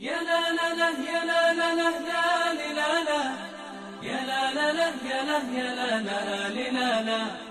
يا لا لا لا يا لا لا لا لا لا لا يا لا لا لا يا لا يا لا لا لا لا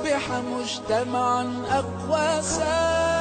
لنصبح مجتمعا أقوى سام